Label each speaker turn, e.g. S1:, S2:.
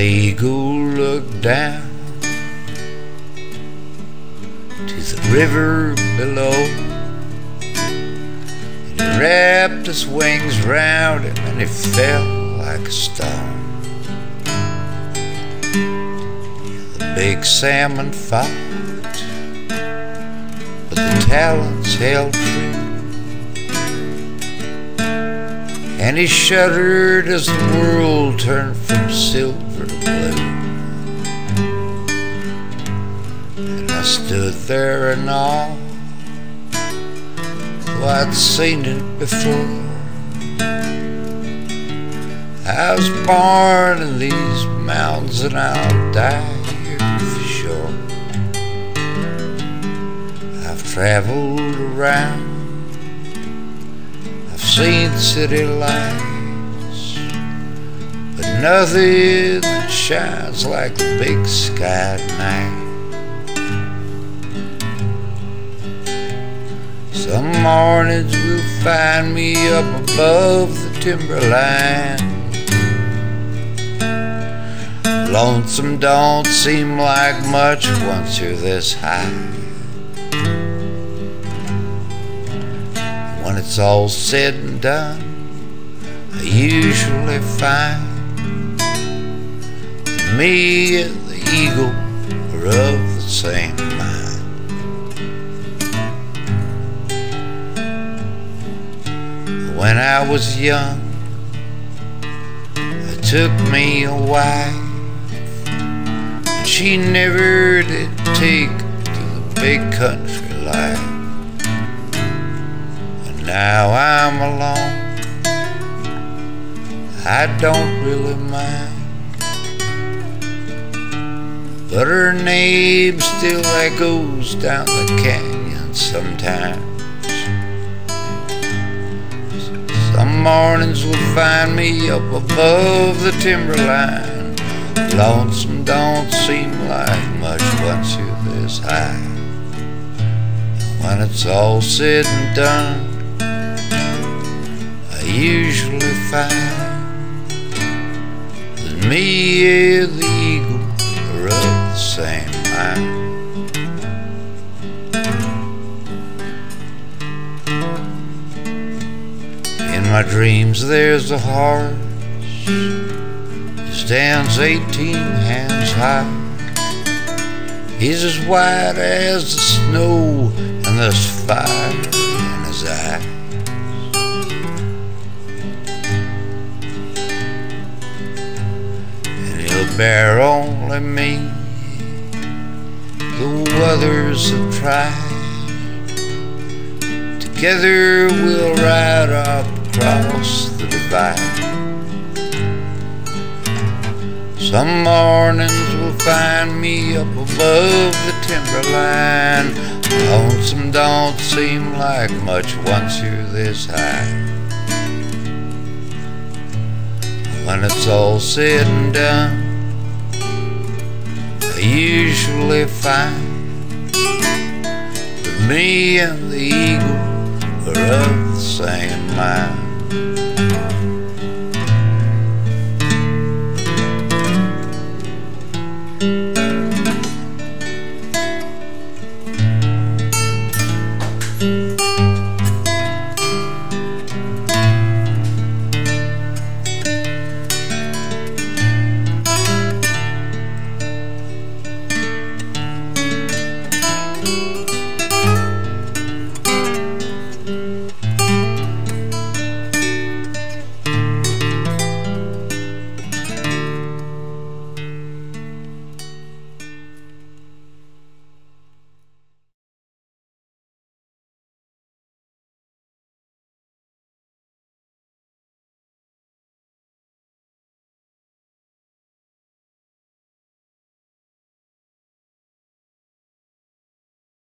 S1: the eagle looked down to the river below. And he wrapped his wings round him and he fell like a stone. The big salmon fought, but the talons held true. And he shuddered as the world turned from silver to blue. And I stood there in awe, though I'd seen it before. I was born in these mountains and I'll die here for sure. I've traveled around seen city lights, but nothing that shines like the big sky at night. Some mornings will find me up above the timberline. Lonesome don't seem like much once you're this high. It's all said and done, I usually find me and the eagle are of the same mind. When I was young, I took me a wife. She never did take to the big country life now I'm alone. I don't really mind. But her name still echoes down the canyon sometimes. Some mornings will find me up above the timberline. Lonesome don't seem like much once you're this high. When it's all said and done, usually find that me and the eagle are of the same mind. In my dreams, there's a horse who stands 18 hands high. He's as white as the snow, and there's fire in his eyes. Bear only me. Though others have tried, together we'll ride up across the divide. Some mornings will find me up above the timberline. Lonesome don't seem like much once you're this high. When it's all said and done, Usually find that me and the eagle are of the same mind.